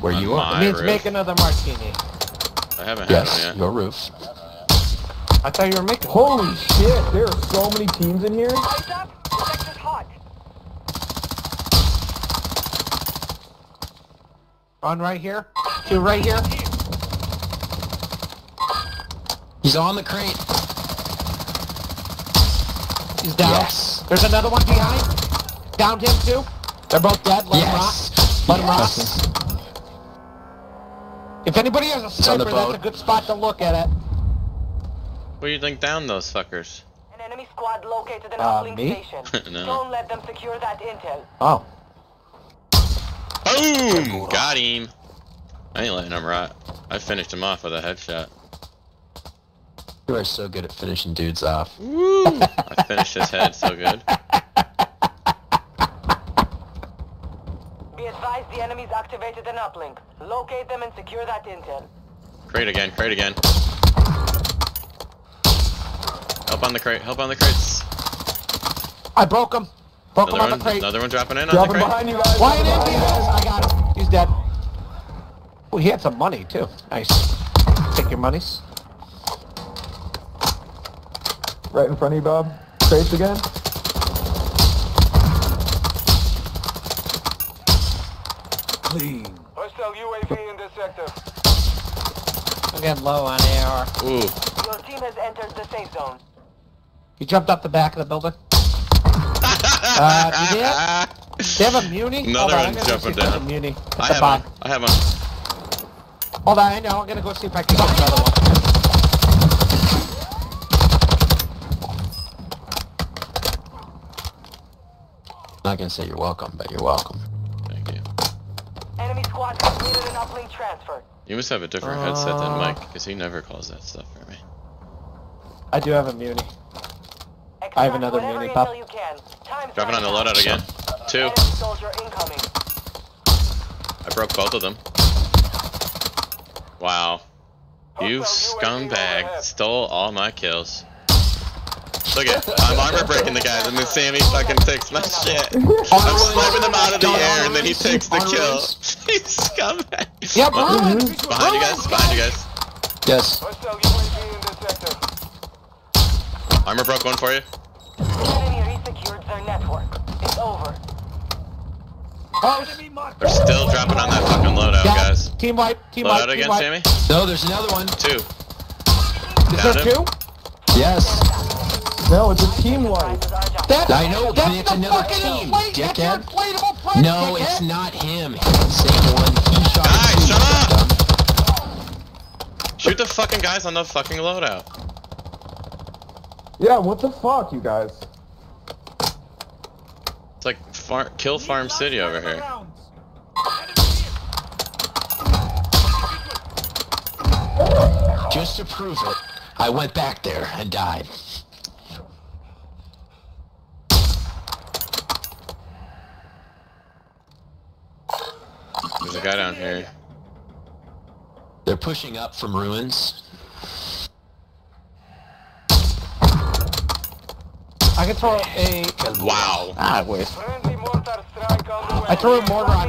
Where you On are. my It means roof. make another martini. I haven't had Yes, one yet. your roof. I thought you were making. Holy shit, there are so many teams in here. Eyes up. Sector's hot. One right here. Two right here. He's on the crate. He's down. Yes. There's another one behind. Downed him too. They're both dead. Let Yes. him rock. Let him rock. Yes. If anybody has a sniper, that's a good spot to look at it. What do you think down those fuckers? An enemy squad located an Uh, uplink me? station. No. Don't let them secure that intel. Oh. Boom! Got him. I ain't letting him rot. I finished him off with a headshot. You are so good at finishing dudes off. Woo! I finished his head so good. Be advised the enemy's activated an uplink. Locate them and secure that intel. Crate again, crate again. Help on the crate, help on the crates. I broke him. Broke him Another on the one, crate. another one dropping in on Dropping the crate. behind you guys. Why dropping didn't he? you guys. I got him. He's dead. Oh, he had some money too. Nice. Take your monies. Right in front of you, Bob. Crates again. Clean. Hostile UAV in this sector. I'm getting low on AR. Ooh. Your team has entered the safe zone. He jumped up the back of the building. Uh, you did? They have a muni? Another Hold on, I'm one's jumping see if there's down. A muni. I the have bottom. one. I have one. Hold on, I know. I'm gonna go see if I can get another one. I'm not gonna say you're welcome, but you're welcome. Thank you. Squad completed an uplink transfer. You must have a different headset than Uh. Mike, because he never calls that stuff for me. I do have a muni. I have another whatever mini intel pop. you can. Time's Dropping on the loadout again. Two. Enemy soldier incoming. I broke both of them. Wow. You Hostile UAV scumbag stole all my kills. Look at I'm armor breaking the guys and then Sammy fucking takes my shit. I'm sniping them out of the air and then he takes the On kill. Ruins. you scumbag. Yeah, ruins. Behind you guys, behind you guys. Yes. Hostile UAV in this. Armor broke one for you. Enemy resecured their network. It's over. Oh, They're still dropping on that fucking loadout, yeah. guys. Team wipe. Team wipe. Loadout again, wipe. Sammy? No, there's another one. Two. Is Down there him. two? Yes. No, it's a team wipe. That's, I know, that's it's another team, inflate- dickhead. That's your inflatable plane, No, dickhead. it's not him. It's the same one. He shot. Guys, two, shut dumb. Shoot the fucking guys on the fucking loadout. Yeah, what the fuck, you guys? It's like far kill Farm City over here. Just to prove it, I went back there and died. A guy down here. They're pushing up from ruins. I can throw a. Wow. Ah, wait. Friendly mortar strike on the way. I threw a mortar on